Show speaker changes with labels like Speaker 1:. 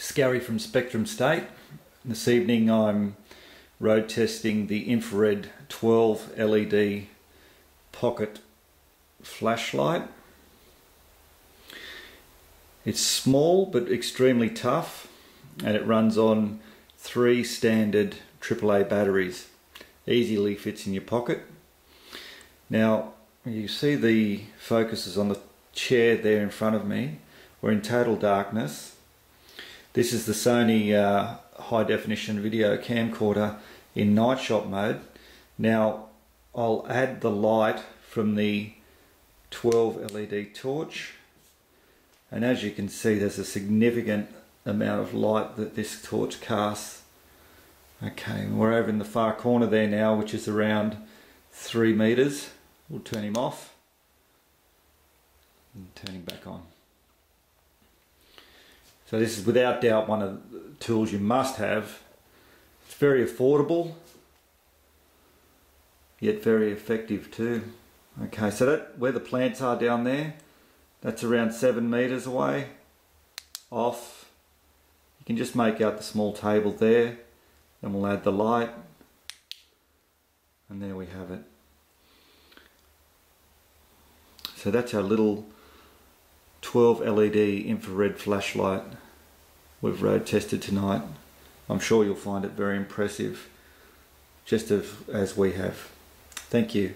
Speaker 1: Scary from Spectrum State. This evening I'm road testing the infrared 12 LED pocket flashlight. It's small but extremely tough and it runs on three standard AAA batteries. Easily fits in your pocket. Now you see the focus is on the chair there in front of me. We're in total darkness this is the Sony uh, high definition video camcorder in night shot mode. Now I'll add the light from the 12 LED torch and as you can see there's a significant amount of light that this torch casts. Okay, we're over in the far corner there now which is around 3 meters. We'll turn him off and turn him back on. So this is without doubt one of the tools you must have. It's very affordable, yet very effective too. Okay, so that where the plants are down there, that's around seven meters away. Off. You can just make out the small table there. Then we'll add the light. And there we have it. So that's our little 12 LED infrared flashlight we've road tested tonight. I'm sure you'll find it very impressive, just as, as we have. Thank you.